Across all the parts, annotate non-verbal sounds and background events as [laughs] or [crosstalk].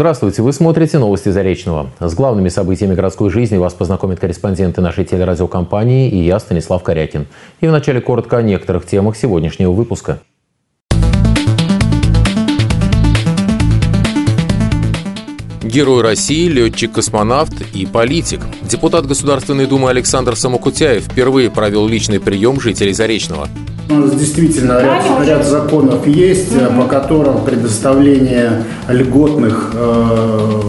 Здравствуйте, вы смотрите новости Заречного. С главными событиями городской жизни вас познакомят корреспонденты нашей телерадиокомпании и я, Станислав Корякин. И вначале коротко о некоторых темах сегодняшнего выпуска. Герой России, летчик-космонавт и политик. Депутат Государственной Думы Александр Самокутяев впервые провел личный прием жителей Заречного. У нас действительно ряд, ряд законов есть, mm-hmm. по которым предоставление льготных э,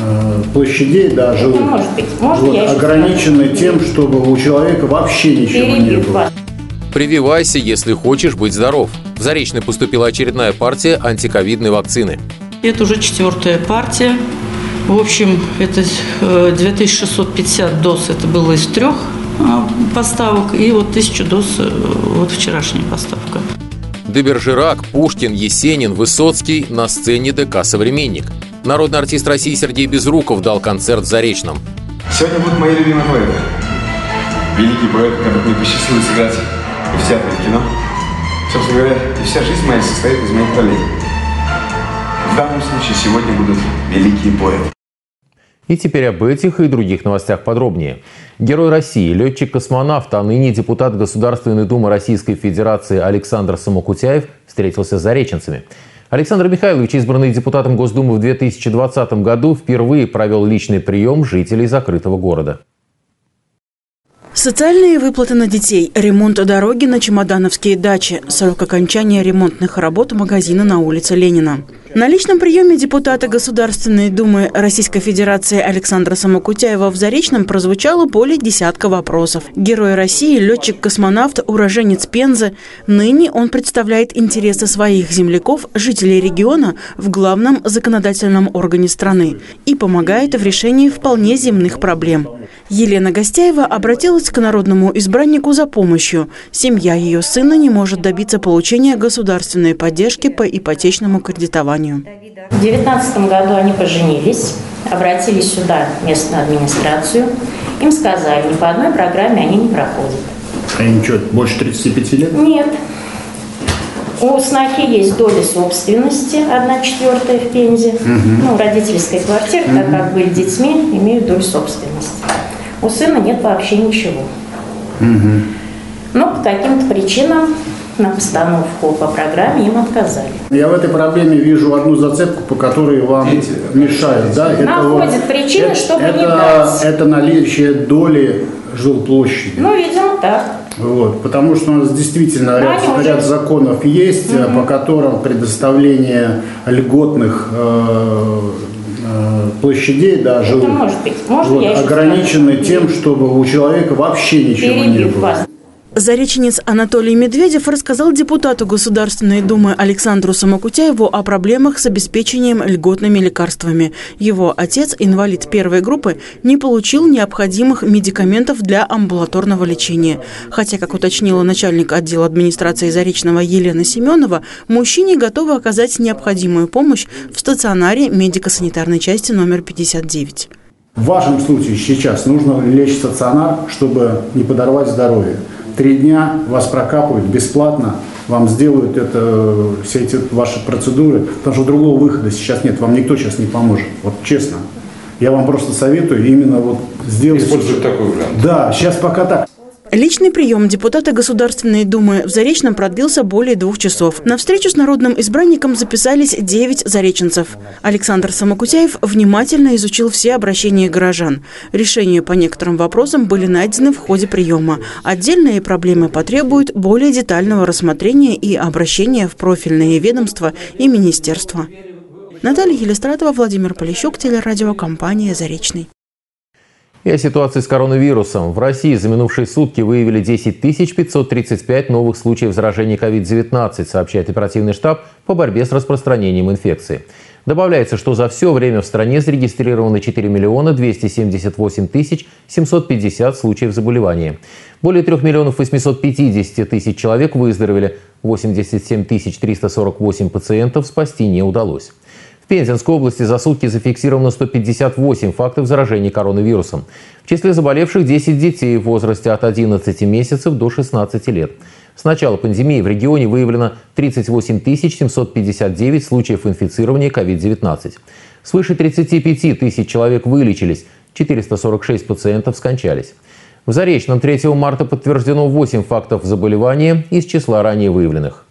э, площадей, да, жилых, может быть. Может, вот, ограничены тем, чтобы у человека вообще ничего не было. Прививайся, если хочешь быть здоров. В Заречный поступила очередная партия антиковидной вакцины. Это уже четвертая партия. В общем, это 2650 э, доз, это было из трех а, поставок, и вот тысячу доз э, вот вчерашняя поставка. Дебержирак, Пушкин, Есенин, Высоцкий на сцене ДК «Современник». Народный артист России Сергей Безруков дал концерт в Заречном. Сегодня будут мои любимые поэты. Великий поэт, которых мне посчастливилось сыграть и в театре, и в кино. Собственно говоря, и вся жизнь моя состоит из моих ролей. В данном случае сегодня будут великие поэты. И теперь об этих и других новостях подробнее. Герой России, летчик-космонавт, а ныне депутат Государственной Думы Российской Федерации Александр Самокутяев встретился с зареченцами. Александр Михайлович, избранный депутатом Госдумы в 2020 году, впервые провел личный прием жителей закрытого города. Социальные выплаты на детей, ремонт дороги на Чемодановские дачи, срок окончания ремонтных работ магазина на улице Ленина. На личном приеме депутата Государственной Думы Российской Федерации Александра Самокутяева в Заречном прозвучало более десятка вопросов. Герой России, летчик-космонавт, уроженец Пензы. Ныне он представляет интересы своих земляков, жителей региона, в главном законодательном органе страны и помогает в решении вполне земных проблем. Елена Гостяева обратилась к народному избраннику за помощью. Семья ее сына не может добиться получения государственной поддержки по ипотечному кредитованию. В 2019 году они поженились, обратились сюда, в местную администрацию. Им сказали, ни по одной программе они не проходят. А им что, больше 35 лет? Нет. У снохи есть доля собственности, одна четвертая в Пензе. Угу. Ну, родительская квартира, угу. так как были детьми, имеют долю собственности. У сына нет вообще ничего. Угу. Но по каким-то причинам на постановку по программе им отказали. Я в этой проблеме вижу одну зацепку, по которой вам Дети, мешают. Да? Находят вот, причины, это, чтобы это, не дать. Это наличие доли жилплощади. Ну, видимо, так. Вот, потому что у нас действительно да, ряд, ряд законов есть, угу. по которым предоставление льготных э площадей, да, жилых, может быть. Может, вот, ограничены тем, чтобы у человека вообще ничего Перебив не было. Вас. Зареченец Анатолий Медведев рассказал депутату Государственной Думы Александру Самокутяеву о проблемах с обеспечением льготными лекарствами. Его отец, инвалид первой группы, не получил необходимых медикаментов для амбулаторного лечения. Хотя, как уточнила начальник отдела администрации Заречного Елена Семенова, мужчине готовы оказать необходимую помощь в стационаре медико-санитарной части номер 59. В вашем случае сейчас нужно лечь в стационар, чтобы не подорвать здоровье три дня вас прокапывают бесплатно, вам сделают это, все эти ваши процедуры, потому что другого выхода сейчас нет, вам никто сейчас не поможет, вот честно. Я вам просто советую именно вот сделать... Использовать такой вариант. Да, сейчас пока так. Личный прием депутата Государственной Думы в Заречном продлился более двух часов. На встречу с народным избранником записались девять зареченцев. Александр Самокутяев внимательно изучил все обращения горожан. Решения по некоторым вопросам были найдены в ходе приема. Отдельные проблемы потребуют более детального рассмотрения и обращения в профильные ведомства и министерства. Наталья Елистратова, Владимир Полищук, телерадиокомпания «Заречный». И о ситуации с коронавирусом. В России за минувшие сутки выявили 10 535 новых случаев заражения COVID-19, сообщает оперативный штаб по борьбе с распространением инфекции. Добавляется, что за все время в стране зарегистрировано 4 миллиона 278 тысяч 750 случаев заболевания. Более 3 миллионов 850 тысяч человек выздоровели, 87 тысяч 348 пациентов спасти не удалось. Пензенской области за сутки зафиксировано 158 фактов заражения коронавирусом. В числе заболевших 10 детей в возрасте от 11 месяцев до 16 лет. С начала пандемии в регионе выявлено 38 759 случаев инфицирования COVID-19. Свыше 35 тысяч человек вылечились, 446 пациентов скончались. В Заречном 3 марта подтверждено 8 фактов заболевания из числа ранее выявленных.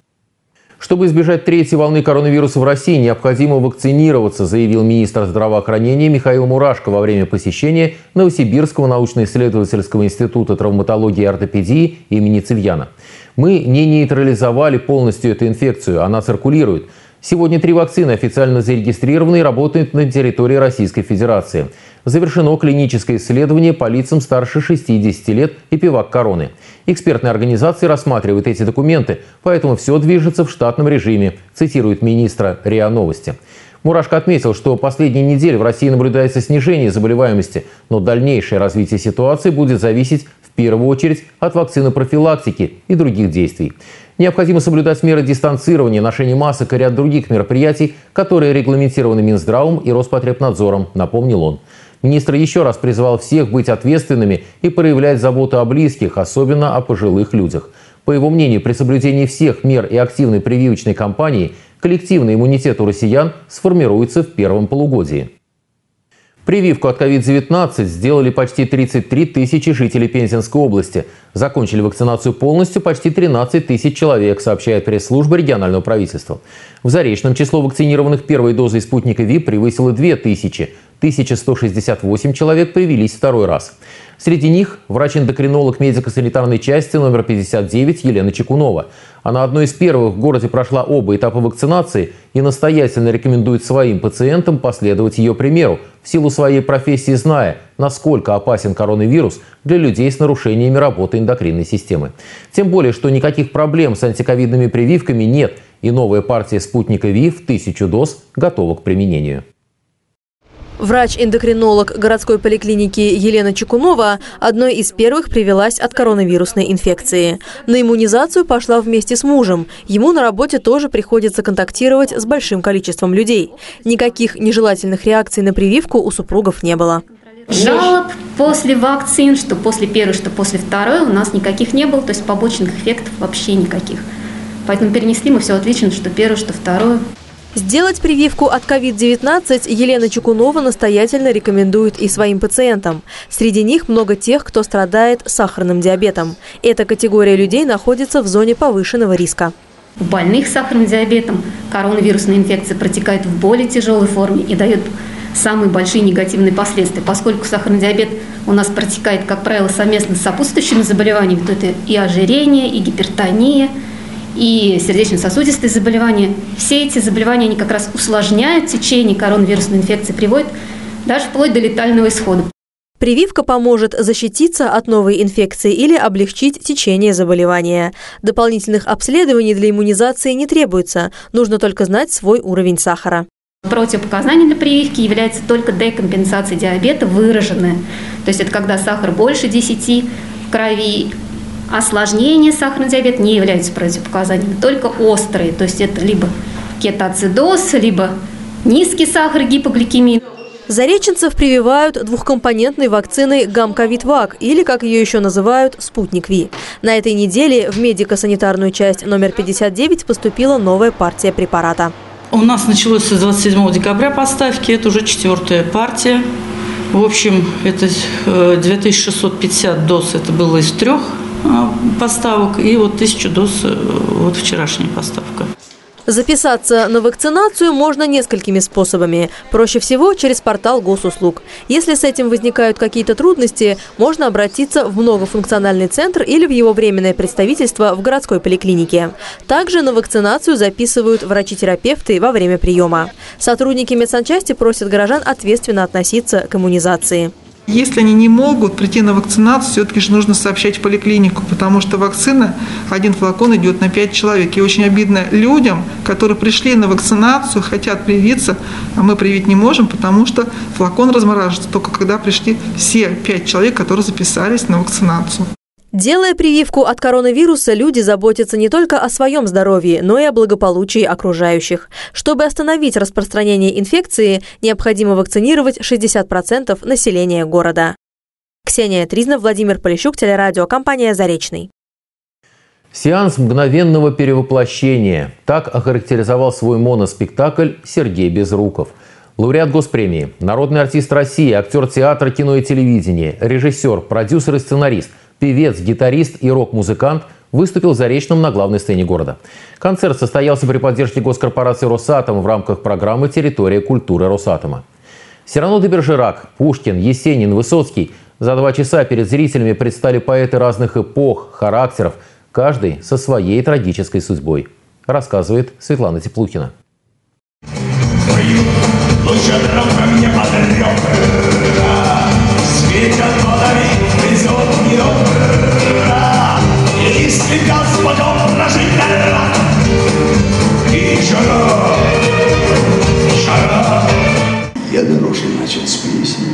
Чтобы избежать третьей волны коронавируса в России, необходимо вакцинироваться, заявил министр здравоохранения Михаил Мурашко во время посещения Новосибирского научно-исследовательского института травматологии и ортопедии имени Цивьяна. Мы не нейтрализовали полностью эту инфекцию, она циркулирует. Сегодня три вакцины официально зарегистрированы и работают на территории Российской Федерации. Завершено клиническое исследование по лицам старше 60 лет и пивак короны. Экспертные организации рассматривают эти документы, поэтому все движется в штатном режиме, цитирует министра РИА Новости. Мурашко отметил, что последние недели в России наблюдается снижение заболеваемости, но дальнейшее развитие ситуации будет зависеть в первую очередь от вакцины профилактики и других действий. Необходимо соблюдать меры дистанцирования, ношения масок и ряд других мероприятий, которые регламентированы Минздравом и Роспотребнадзором, напомнил он. Министр еще раз призвал всех быть ответственными и проявлять заботу о близких, особенно о пожилых людях. По его мнению, при соблюдении всех мер и активной прививочной кампании коллективный иммунитет у россиян сформируется в первом полугодии. Прививку от COVID-19 сделали почти 33 тысячи жителей Пензенской области. Закончили вакцинацию полностью почти 13 тысяч человек, сообщает пресс-служба регионального правительства. В Заречном число вакцинированных первой дозой спутника ВИП превысило 2 тысячи. 1168 человек привились второй раз. Среди них врач-эндокринолог медико-санитарной части номер 59 Елена Чекунова. Она одной из первых в городе прошла оба этапа вакцинации и настоятельно рекомендует своим пациентам последовать ее примеру, в силу своей профессии зная, насколько опасен коронавирус для людей с нарушениями работы эндокринной системы. Тем более, что никаких проблем с антиковидными прививками нет, и новая партия спутника ВИ в тысячу доз готова к применению. Врач-эндокринолог городской поликлиники Елена Чекунова одной из первых привелась от коронавирусной инфекции. На иммунизацию пошла вместе с мужем. Ему на работе тоже приходится контактировать с большим количеством людей. Никаких нежелательных реакций на прививку у супругов не было. Жалоб после вакцин, что после первой, что после второй, у нас никаких не было, то есть побочных эффектов вообще никаких. Поэтому перенесли мы все отлично, что первую, что вторую. Сделать прививку от COVID-19 Елена Чукунова настоятельно рекомендует и своим пациентам. Среди них много тех, кто страдает сахарным диабетом. Эта категория людей находится в зоне повышенного риска. У больных с сахарным диабетом коронавирусная инфекция протекает в более тяжелой форме и дает самые большие негативные последствия. Поскольку сахарный диабет у нас протекает, как правило, совместно с сопутствующими заболеваниями, то это и ожирение, и гипертония – и сердечно-сосудистые заболевания. Все эти заболевания, они как раз усложняют течение коронавирусной инфекции, приводят даже вплоть до летального исхода. Прививка поможет защититься от новой инфекции или облегчить течение заболевания. Дополнительных обследований для иммунизации не требуется, нужно только знать свой уровень сахара. Противопоказанием для прививки является только декомпенсация диабета выраженная. То есть это когда сахар больше 10 в крови, Осложнения сахарного диабета не являются противопоказаниями, только острые. То есть это либо кетоацидоз, либо низкий сахар, гипогликемия. Зареченцев прививают двухкомпонентной вакциной Гамковид-ВАК, или, как ее еще называют, Спутник Ви. На этой неделе в медико-санитарную часть номер 59 поступила новая партия препарата. У нас началось с 27 декабря поставки, это уже четвертая партия. В общем, это 2650 э, доз, это было из трех поставок и вот тысячу доз э, вот вчерашняя поставка. Записаться на вакцинацию можно несколькими способами. Проще всего через портал госуслуг. Если с этим возникают какие-то трудности, можно обратиться в многофункциональный центр или в его временное представительство в городской поликлинике. Также на вакцинацию записывают врачи-терапевты во время приема. Сотрудники медсанчасти просят горожан ответственно относиться к иммунизации. Если они не могут прийти на вакцинацию, все-таки же нужно сообщать в поликлинику, потому что вакцина, один флакон идет на 5 человек. И очень обидно людям, которые пришли на вакцинацию, хотят привиться, а мы привить не можем, потому что флакон размораживается только когда пришли все 5 человек, которые записались на вакцинацию. Делая прививку от коронавируса, люди заботятся не только о своем здоровье, но и о благополучии окружающих. Чтобы остановить распространение инфекции, необходимо вакцинировать 60% населения города. Ксения Тризна, Владимир Полищук, телерадио, компания «Заречный». Сеанс мгновенного перевоплощения. Так охарактеризовал свой моноспектакль Сергей Безруков. Лауреат госпремии, народный артист России, актер театра, кино и телевидения, режиссер, продюсер и сценарист, певец, гитарист и рок-музыкант выступил за Заречном на главной сцене города. Концерт состоялся при поддержке госкорпорации «Росатом» в рамках программы «Территория культуры Росатома». Сирано де Бержерак, Пушкин, Есенин, Высоцкий за два часа перед зрителями предстали поэты разных эпох, характеров – каждый со своей трагической судьбой, рассказывает Светлана Теплухина. Я нарочно начал с песни.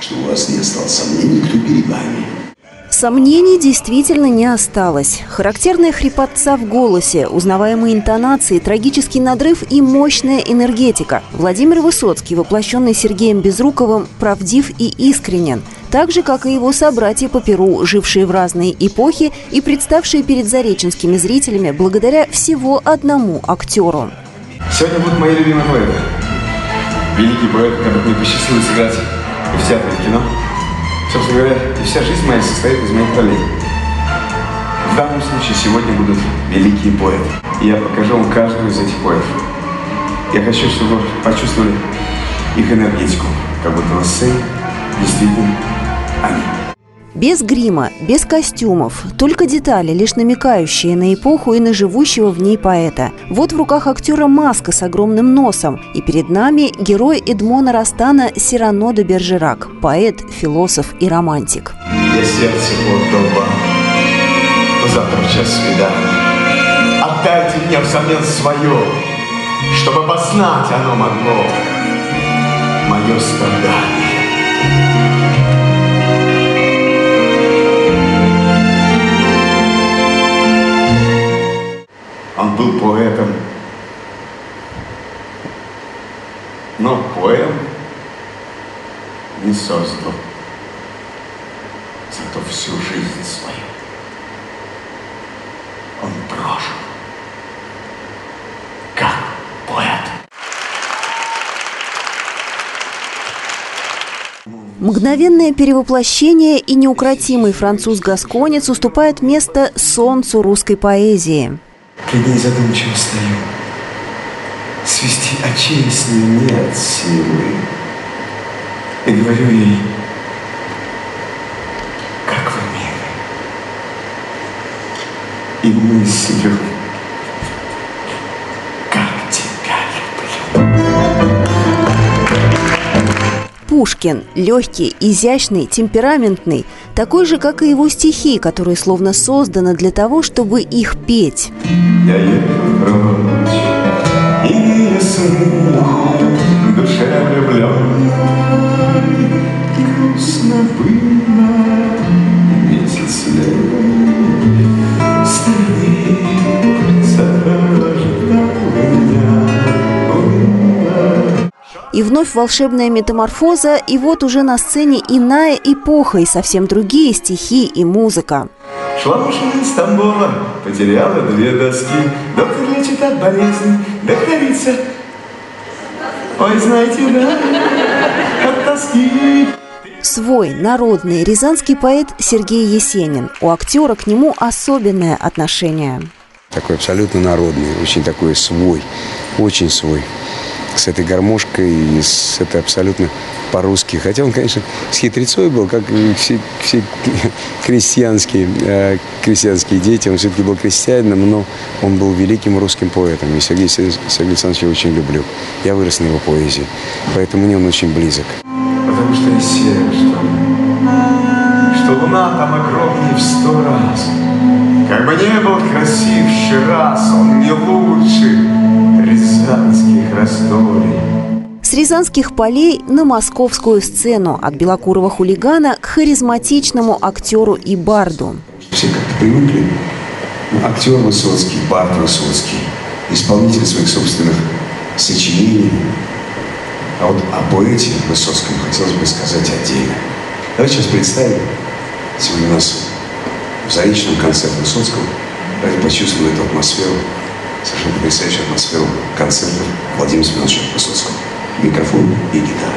что у вас не осталось сомнений, кто перед вами. Сомнений действительно не осталось. Характерная хрипотца в голосе, узнаваемые интонации, трагический надрыв и мощная энергетика. Владимир Высоцкий, воплощенный Сергеем Безруковым, правдив и искренен. Так же, как и его собратья по Перу, жившие в разные эпохи и представшие перед зареченскими зрителями благодаря всего одному актеру. Сегодня будут мои любимые поэты. Великий поэт, которых мне посчастливилось сыграть в театре, кино. Собственно говоря, и вся жизнь моя состоит из моих ролей. В данном случае сегодня будут великие поэты. И я покажу вам каждого из этих поэтов. Я хочу, чтобы вы почувствовали их энергетику, как будто на сцене действительно они. Без грима, без костюмов, только детали, лишь намекающие на эпоху и на живущего в ней поэта. Вот в руках актера маска с огромным носом, и перед нами герой Эдмона Растана Сирано де Бержерак, поэт, философ и романтик. Я сердце отдал вам, завтра в час свидания. Отдайте мне взамен свое, чтобы познать оно могло мое страдание. Он был поэтом. Но поэм не создал. Зато всю жизнь свою он прожил как поэт. Мгновенное перевоплощение и неукротимый француз-гасконец уступает место солнцу русской поэзии. Перед ней задумчиво стою. Свести очей с ней нет силы. И говорю ей, как вы милы. И мыслю, Пушкин – легкий, изящный, темпераментный, такой же, как и его стихи, которые словно созданы для того, чтобы их петь. Я еду прочь, и лесу, душе влюблен. Грустно было И вновь волшебная метаморфоза, и вот уже на сцене иная эпоха и совсем другие стихи и музыка. Шла машина из Тамбова, потеряла две доски. Доктор лечит от болезни, докторица. Ой, знаете, да, от тоски. Свой, народный, рязанский поэт Сергей Есенин. У актера к нему особенное отношение. Такой абсолютно народный, очень такой свой, очень свой с этой гармошкой и с этой абсолютно по-русски. Хотя он, конечно, с хитрецой был, как все, все крестьянские, э, крестьянские дети. Он все-таки был крестьянином, но он был великим русским поэтом. И Сергей, Сергей Александрович я очень люблю. Я вырос на его поэзии. Поэтому мне он очень близок. Потому что я серый, что, что луна там огромнее в сто раз. Как бы не был красив Шираз, он не лучше рязанских растолей. С рязанских полей на московскую сцену от белокурого хулигана к харизматичному актеру и барду. Все как-то привыкли. Ну, актер Высоцкий, бард Высоцкий, исполнитель своих собственных сочинений. А вот о поэте Высоцком хотелось бы сказать отдельно. Давайте сейчас представим. Сегодня у нас в Заречном концерт Высоцкого. Давайте почувствуем эту атмосферу, совершенно потрясающую атмосферу концерта Владимира Семеновича Высоцкого. Микрофон и гитара.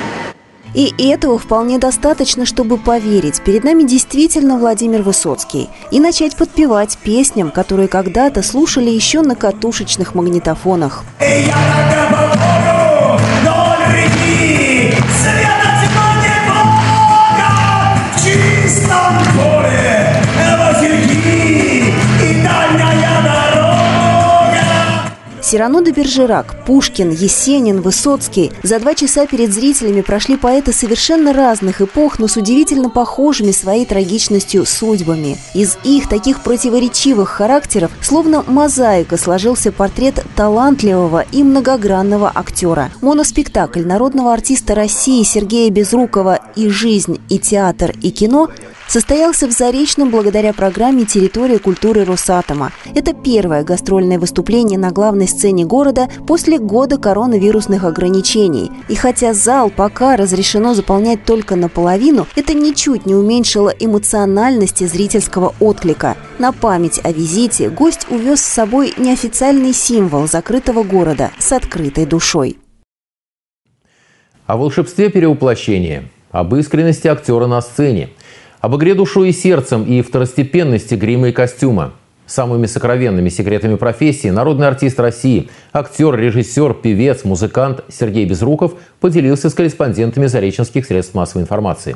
И этого вполне достаточно, чтобы поверить. Перед нами действительно Владимир Высоцкий. И начать подпевать песням, которые когда-то слушали еще на катушечных магнитофонах. Сирано де Бержерак, Пушкин, Есенин, Высоцкий. За два часа перед зрителями прошли поэты совершенно разных эпох, но с удивительно похожими своей трагичностью судьбами. Из их таких противоречивых характеров, словно мозаика, сложился портрет талантливого и многогранного актера. Моноспектакль народного артиста России Сергея Безрукова «И жизнь, и театр, и кино» состоялся в Заречном благодаря программе «Территория культуры Росатома». Это первое гастрольное выступление на главной сцене города после года коронавирусных ограничений. И хотя зал пока разрешено заполнять только наполовину, это ничуть не уменьшило эмоциональности зрительского отклика. На память о визите гость увез с собой неофициальный символ закрытого города с открытой душой. О волшебстве перевоплощения, об искренности актера на сцене – об игре душой и сердцем и второстепенности грима и костюма. Самыми сокровенными секретами профессии народный артист России, актер, режиссер, певец, музыкант Сергей Безруков поделился с корреспондентами зареченских средств массовой информации.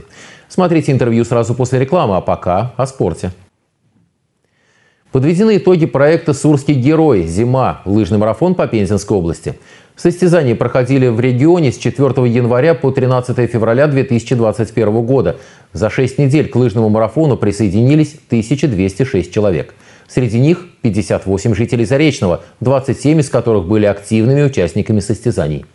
Смотрите интервью сразу после рекламы, а пока о спорте. Подведены итоги проекта «Сурский герой. Зима. Лыжный марафон по Пензенской области». Состязания проходили в регионе с 4 января по 13 февраля 2021 года. За 6 недель к лыжному марафону присоединились 1206 человек. Среди них 58 жителей Заречного, 27 из которых были активными участниками состязаний.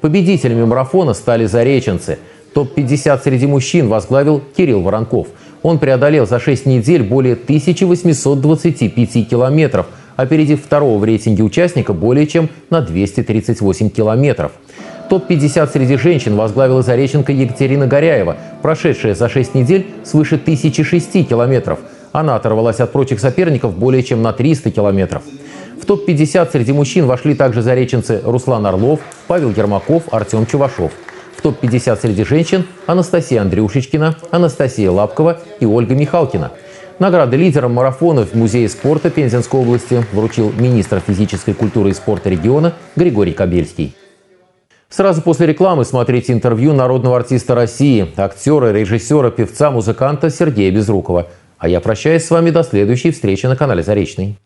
Победителями марафона стали зареченцы. Топ-50 среди мужчин возглавил Кирилл Воронков. Он преодолел за 6 недель более 1825 километров – опередив второго в рейтинге участника более чем на 238 километров. Топ-50 среди женщин возглавила Зареченко Екатерина Горяева, прошедшая за 6 недель свыше 1006 километров. Она оторвалась от прочих соперников более чем на 300 километров. В топ-50 среди мужчин вошли также зареченцы Руслан Орлов, Павел Ермаков, Артем Чувашов. В топ-50 среди женщин Анастасия Андрюшечкина, Анастасия Лапкова и Ольга Михалкина – Награды лидерам марафонов в Музее спорта Пензенской области вручил министр физической культуры и спорта региона Григорий Кобельский. Сразу после рекламы смотрите интервью народного артиста России, актера, режиссера, певца, музыканта Сергея Безрукова. А я прощаюсь с вами до следующей встречи на канале Заречный.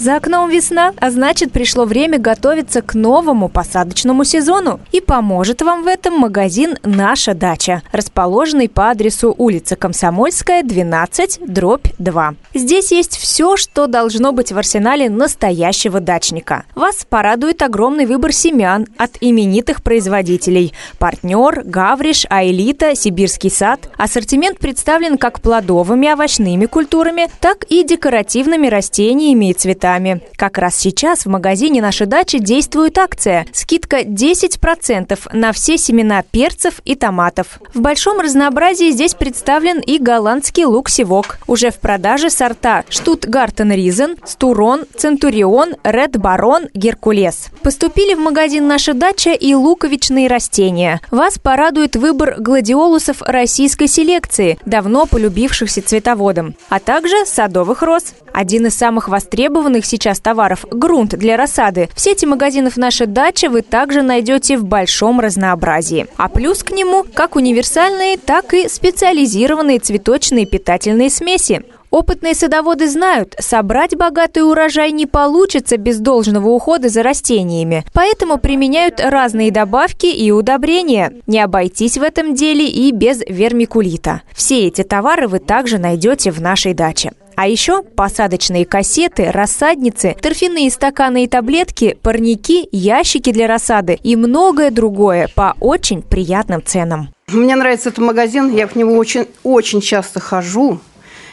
За окном весна, а значит пришло время готовиться к новому посадочному сезону. И поможет вам в этом магазин «Наша дача», расположенный по адресу улица Комсомольская, 12, дробь 2. Здесь есть все, что должно быть в арсенале настоящего дачника. Вас порадует огромный выбор семян от именитых производителей. Партнер, Гавриш, Аэлита, Сибирский сад. Ассортимент представлен как плодовыми овощными культурами, так и декоративными растениями и цветами цветами. Как раз сейчас в магазине «Наша дача» действует акция. Скидка 10% на все семена перцев и томатов. В большом разнообразии здесь представлен и голландский лук-севок. Уже в продаже сорта Штутгартен Ризен, Стурон, Центурион, Ред Барон, Геркулес. Поступили в магазин «Наша дача» и луковичные растения. Вас порадует выбор гладиолусов российской селекции, давно полюбившихся цветоводам, а также садовых роз. Один из самых востребованных сейчас товаров – грунт для рассады. В сети магазинов «Наша дача» вы также найдете в большом разнообразии. А плюс к нему как универсальные, так и специализированные цветочные питательные смеси. Опытные садоводы знают, собрать богатый урожай не получится без должного ухода за растениями, поэтому применяют разные добавки и удобрения. Не обойтись в этом деле и без вермикулита. Все эти товары вы также найдете в нашей даче. А еще посадочные кассеты, рассадницы, торфяные стаканы и таблетки, парники, ящики для рассады и многое другое по очень приятным ценам. Мне нравится этот магазин, я к нему очень, очень часто хожу.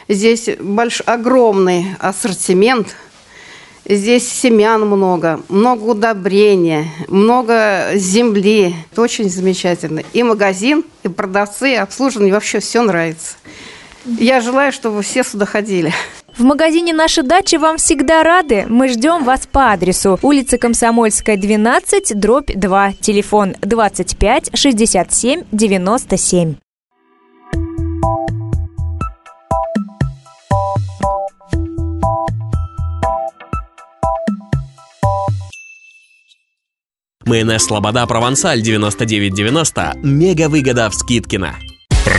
Здесь больш, огромный ассортимент. Здесь семян много, много удобрения, много земли. Это очень замечательно. И магазин, и продавцы, и обслуживание, вообще все нравится. Я желаю, чтобы все сюда ходили. В магазине «Наша дача» вам всегда рады. Мы ждем вас по адресу улица Комсомольская, 12, дробь 2, телефон 25 67 97. Майонез «Слобода Провансаль» 99,90 мега выгода в Скидкино.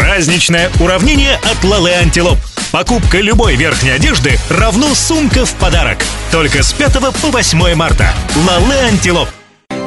Праздничное уравнение от Лале Антилоп. Покупка любой верхней одежды равно сумка в подарок. Только с 5 по 8 марта. Лале Антилоп.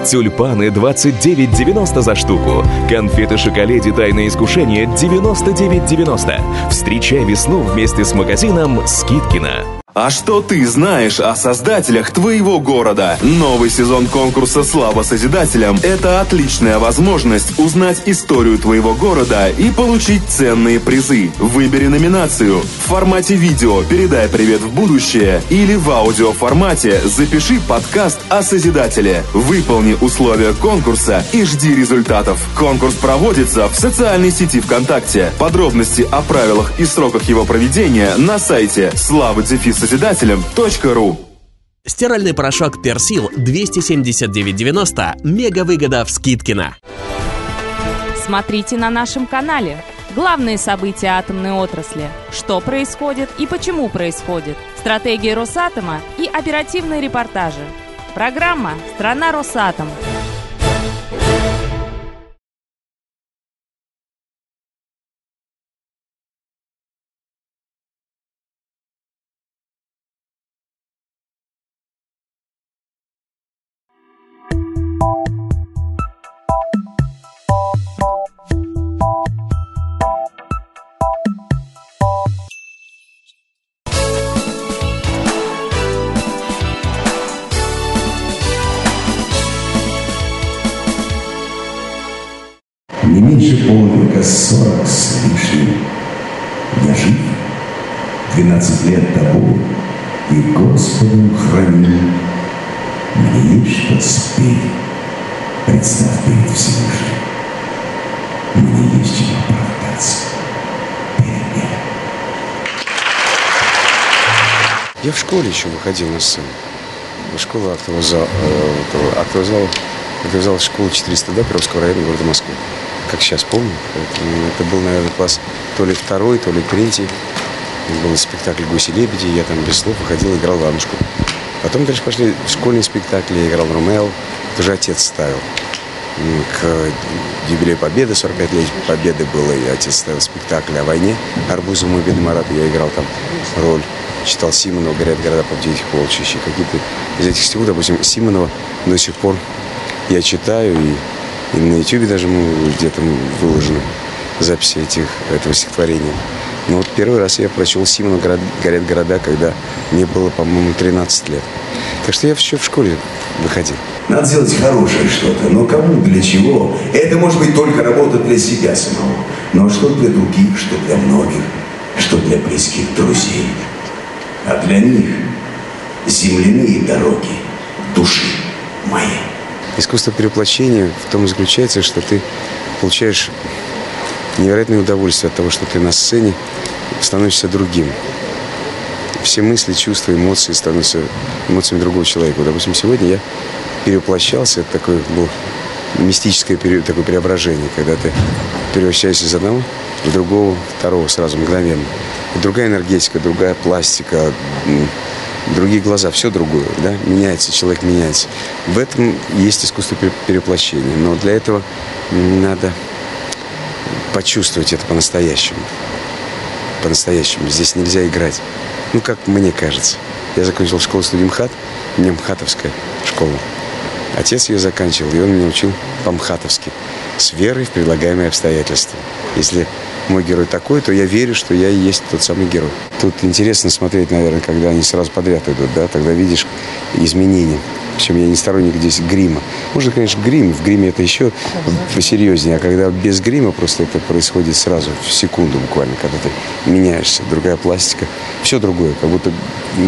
Тюльпаны 29,90 за штуку. Конфеты шоколеди «Тайное искушение» 99,90. Встречай весну вместе с магазином «Скидкина». А что ты знаешь о создателях твоего города? Новый сезон конкурса «Слава Созидателям» – это отличная возможность узнать историю твоего города и получить ценные призы. Выбери номинацию. В формате видео передай привет в будущее или в аудиоформате запиши подкаст о Созидателе. Выполни условия конкурса и жди результатов. Конкурс проводится в социальной сети ВКонтакте. Подробности о правилах и сроках его проведения на сайте слава созидателем.ру Стиральный порошок Персил 279,90 мега выгода в Скидкино. Смотрите на нашем канале. Главные события атомной отрасли. Что происходит и почему происходит. Стратегии Росатома и оперативные репортажи. Программа «Страна Росатом». Двенадцать лет тобой, и Господом храним. Мне что спеть, представь перед Всевышним. Мне есть чем оправдаться. Я в школе еще выходил на сцену. Школа актового зала, э, актового зала, актовый зал школы 400 до Перовского района города Москвы. Как сейчас помню. Поэтому это был, наверное, класс то ли второй, то ли третий. Был спектакль «Гуси-лебеди», я там без слов выходил, играл Иванушку. Потом дальше пошли школьные спектакли, я играл Ромео. Это уже отец ставил. К юбилею Победы, 45 лет Победы было, и отец ставил спектакль о войне. Арбузовому беды Марата я играл там роль. Читал Симонова «Горят города под этих полчища». Какие-то из этих стихов, допустим, Симонова до сих пор я читаю, и, и на YouTube даже где-то выложены записи этих, этого стихотворения. Но вот первый раз я прочел Симона «Горят города», когда мне было, по-моему, 13 лет. Так что я еще в школе выходил. Надо сделать хорошее что-то, но кому, для чего? Это может быть только работа для себя самого. Но что для других, что для многих, что для близких друзей. А для них земляные дороги души моей. Искусство переплощения в том и заключается, что ты получаешь невероятное удовольствие от того, что ты на сцене становишься другим. Все мысли, чувства, эмоции становятся эмоциями другого человека. Допустим, сегодня я перевоплощался, это такое было мистическое такое преображение, когда ты превращаешься из одного в другого, второго сразу мгновенно. Другая энергетика, другая пластика, другие глаза, все другое, да, меняется, человек меняется. В этом есть искусство переплощения, но для этого надо почувствовать это по-настоящему. По-настоящему. Здесь нельзя играть. Ну, как мне кажется. Я закончил школу студии МХАТ, меня МХАТовская школа. Отец ее заканчивал, и он меня учил по-мхатовски. С верой в предлагаемые обстоятельства. Если мой герой такой, то я верю, что я и есть тот самый герой. Тут интересно смотреть, наверное, когда они сразу подряд идут, да, тогда видишь изменения. Причем я не сторонник здесь грима. Можно, конечно, грим. В гриме это еще посерьезнее. А когда без грима просто это происходит сразу, в секунду буквально, когда ты меняешься. Другая пластика. Все другое. Как будто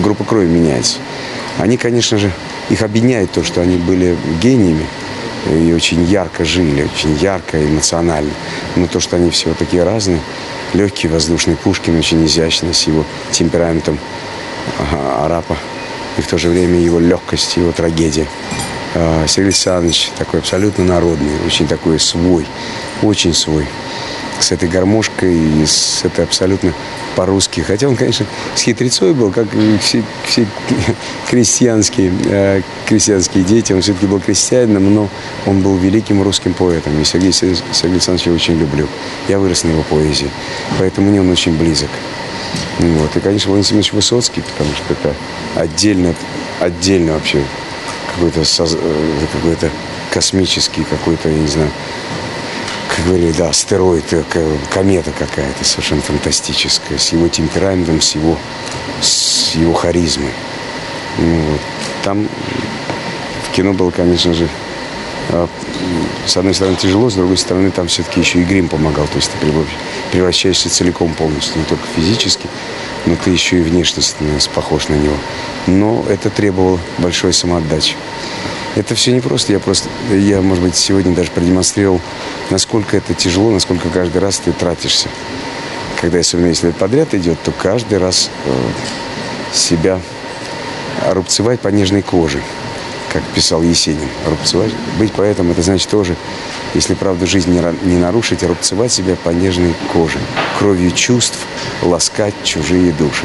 группа крови меняется. Они, конечно же, их объединяет то, что они были гениями и очень ярко жили, очень ярко, эмоционально. Но то, что они все такие разные, легкий воздушный Пушкин, очень изящный, с его темпераментом арапа, и в то же время его легкость, его трагедия. А, Сергей Александрович такой абсолютно народный, очень такой свой, очень свой. С этой гармошкой и с этой абсолютно по-русски. Хотя он, конечно, с хитрецой был, как все, все крестьянские, э, крестьянские дети. Он все-таки был крестьянином, но он был великим русским поэтом. И Сергей, Сергей Александрович я очень люблю. Я вырос на его поэзии. Поэтому мне он очень близок. Вот. И, конечно, Владимир Семенович Высоцкий, потому что это отдельно, отдельно вообще какой-то соз... Э, какой-то космический, какой-то, я не знаю, как говорили, да, астероид, э, комета какая-то совершенно фантастическая, с его темпераментом, с его, с его харизмой. Ну, вот. Там в кино было, конечно же, а, с одной стороны тяжело, с другой стороны там все-таки еще и грим помогал. То есть ты превращаешься целиком полностью, не только физически, но ты еще и внешне становишься похож на него. Но это требовало большой самоотдачи. Это все непросто. Я просто, я, может быть, сегодня даже продемонстрировал, насколько это тяжело, насколько каждый раз ты тратишься. Когда особенно если это подряд идет, то каждый раз э, себя рубцевать по нежной коже как писал Есенин. Рубцевать, быть поэтом, это значит тоже, если правду жизнь не, нарушить, рубцевать себя по нежной коже. Кровью чувств ласкать чужие души.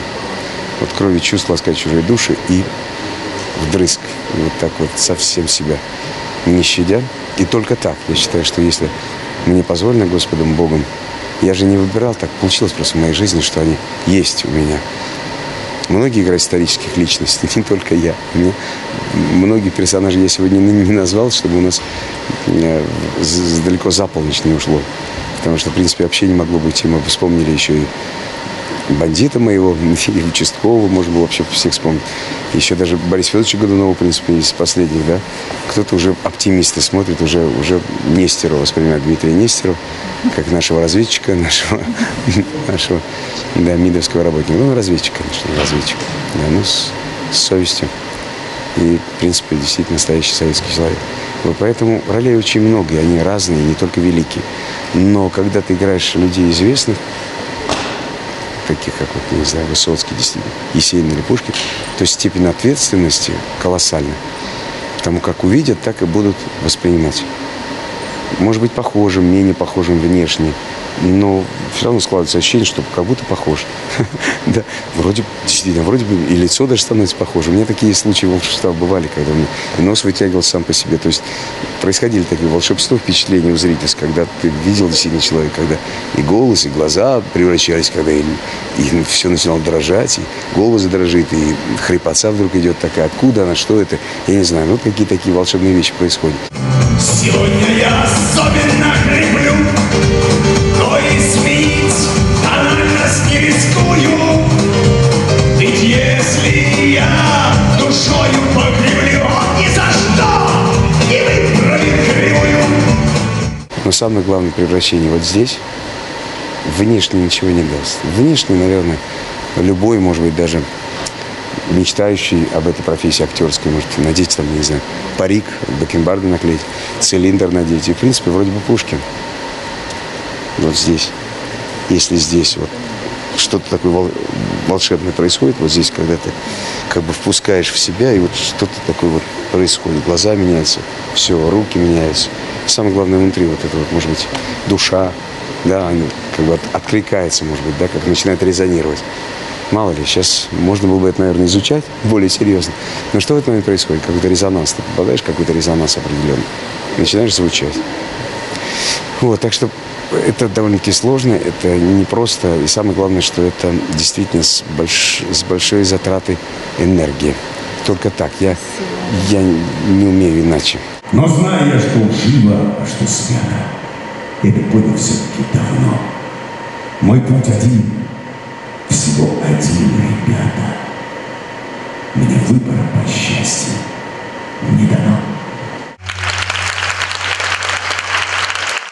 Вот кровью чувств ласкать чужие души и вдрызг. Вот так вот совсем себя не щадя. И только так, я считаю, что если мне позволено Господом Богом, я же не выбирал, так получилось просто в моей жизни, что они есть у меня. Многие играют исторических личностей, [laughs] не только я. Мне многие персонажи я сегодня не назвал, чтобы у нас э, далеко за полночь не ушло. Потому что, в принципе, вообще не могло быть. И мы вспомнили еще и бандита моего, и [laughs] участкового, можно было вообще всех вспомнить. Еще даже Борис Федоровича Годунова, в принципе, из последних, да. Кто-то уже оптимисты смотрит, уже, уже Нестерова воспринимает Дмитрия Нестерова, как нашего разведчика, [laughs] нашего, нашего да, МИДовского работника. Ну, разведчик, конечно, разведчик. Да, ну, с, с совестью. И, в принципе, действительно настоящий советский человек. Вот поэтому ролей очень много, и они разные, не только великие. Но когда ты играешь людей известных, таких как, вот, не знаю, Высоцкий, действительно, Есенин или Пушкин, то степень ответственности колоссальна. Потому как увидят, так и будут воспринимать. Может быть, похожим, менее похожим внешне, но все равно складывается ощущение, что как будто похож. [laughs] да, вроде, действительно, вроде бы и лицо даже становится похоже. У меня такие случаи волшебства бывали, когда мне нос вытягивал сам по себе. То есть происходили такие волшебства, впечатления у зрительства, когда ты видел действительно человека, когда и голос, и глаза превращались, когда и, и все начинало дрожать, и голос дрожит, и хрипотца вдруг идет такая. Откуда она, что это? Я не знаю. Ну, вот какие такие волшебные вещи происходят. Сегодня я особенно самое главное превращение вот здесь, внешне ничего не даст. Внешне, наверное, любой, может быть, даже мечтающий об этой профессии актерской, может надеть там, не знаю, парик, бакенбарды наклеить, цилиндр надеть. И, в принципе, вроде бы Пушкин. Вот здесь. Если здесь вот что-то такое вол- волшебное происходит, вот здесь, когда ты как бы впускаешь в себя, и вот что-то такое вот происходит. Глаза меняются, все, руки меняются. Самое главное внутри вот это вот, может быть, душа, да, как бы от- откликается, может быть, да, как начинает резонировать. Мало ли, сейчас можно было бы это, наверное, изучать [laughs] более серьезно. Но что в этот момент происходит? Какой-то резонанс. Ты попадаешь в какой-то резонанс определенный. Начинаешь звучать. Вот, так что это довольно-таки сложно, это непросто. И самое главное, что это действительно с, больш... с большой затратой энергии. Только так. Я, я не умею иначе. Но знаю я, что живо, а что свято. Это понял все-таки давно. Мой путь один, всего один, ребята. Мне выбора, по счастью, не дано.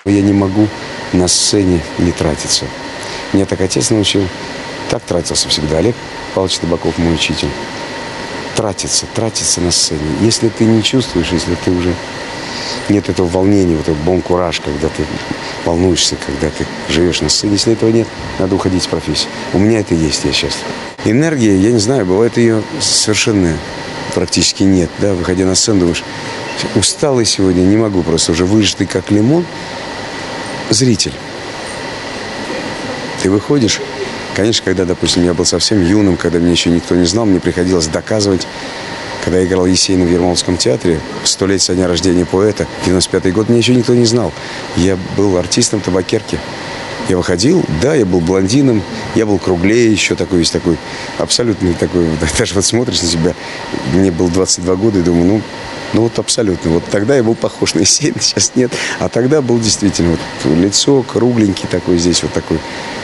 Я не могу на сцене не тратиться. Меня так отец научил. Так тратился всегда Олег Павлович Табаков, мой учитель. Тратится, тратится на сцене. Если ты не чувствуешь, если ты уже нет этого волнения, вот этот бон-кураж, когда ты волнуешься, когда ты живешь на сцене. Если этого нет, надо уходить с профессии. У меня это есть, я счастлив. Энергия, я не знаю, бывает ее совершенно практически нет. Да, выходя на сцену, думаешь, усталый сегодня, не могу просто, уже выжатый как лимон. Зритель. Ты выходишь, конечно, когда, допустим, я был совсем юным, когда меня еще никто не знал, мне приходилось доказывать, когда я играл Есейна в Ермоловском театре, сто лет со дня рождения поэта, 95-й год, меня еще никто не знал. Я был артистом табакерки. Я выходил, да, я был блондином, я был круглее, еще такой весь такой, абсолютно такой, [laughs] даже вот смотришь на себя, мне было 22 года, и думаю, ну, ну вот абсолютно. Вот тогда я был похож на Есенина, [laughs] сейчас нет. А тогда был действительно вот лицо кругленький такой здесь, вот такой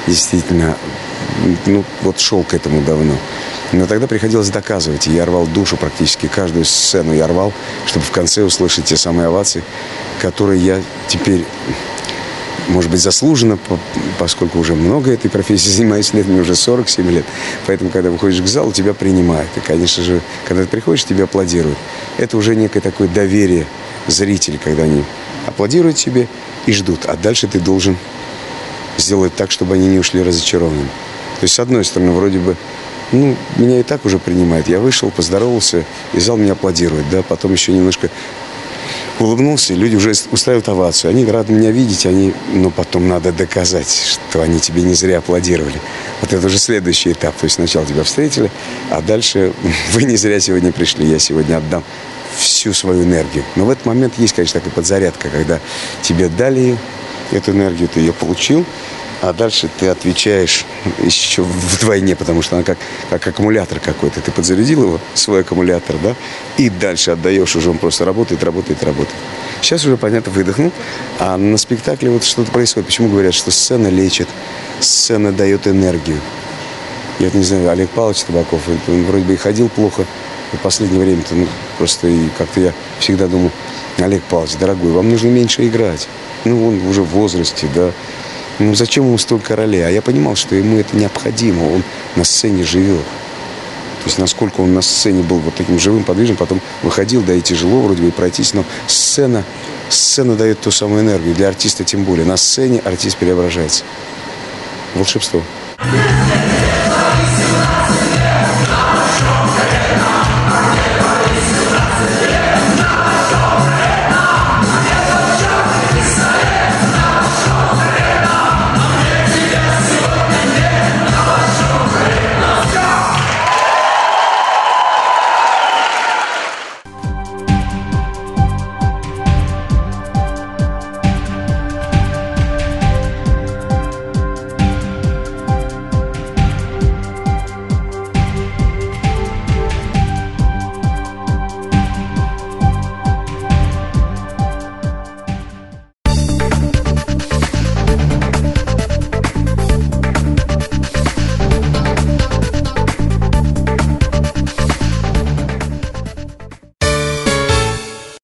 действительно, ну вот шел к этому давно. Но тогда приходилось доказывать, я рвал душу практически, каждую сцену я рвал, чтобы в конце услышать те самые овации, которые я теперь может быть, заслуженно, поскольку уже много этой профессии занимаюсь лет, мне уже 47 лет. Поэтому, когда выходишь к залу, тебя принимают. И, конечно же, когда ты приходишь, тебя аплодируют. Это уже некое такое доверие зрителей, когда они аплодируют тебе и ждут. А дальше ты должен сделать так, чтобы они не ушли разочарованными. То есть, с одной стороны, вроде бы, ну, меня и так уже принимают. Я вышел, поздоровался, и зал меня аплодирует, да, потом еще немножко улыбнулся, люди уже устраивают овацию. Они рады меня видеть, они, но потом надо доказать, что они тебе не зря аплодировали. Вот это уже следующий этап. То есть сначала тебя встретили, а дальше [laughs] вы не зря сегодня пришли, я сегодня отдам всю свою энергию. Но в этот момент есть, конечно, такая подзарядка, когда тебе дали эту энергию, ты ее получил, а дальше ты отвечаешь еще вдвойне, потому что она как, как аккумулятор какой-то. Ты подзарядил его, свой аккумулятор, да, и дальше отдаешь, уже он просто работает, работает, работает. Сейчас уже, понятно, выдохнул, а на спектакле вот что-то происходит. Почему говорят, что сцена лечит, сцена дает энергию. Я не знаю, Олег Павлович Табаков, он вроде бы и ходил плохо, в последнее время-то ну, просто и как-то я всегда думал, Олег Павлович, дорогой, вам нужно меньше играть. Ну, он уже в возрасте, да, ну зачем ему столько ролей? А я понимал, что ему это необходимо. Он на сцене живет. То есть насколько он на сцене был вот таким живым, подвижным, потом выходил, да и тяжело вроде бы пройтись, но сцена, сцена дает ту самую энергию, для артиста тем более. На сцене артист преображается. Волшебство. Волшебство.